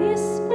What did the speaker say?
Espírito.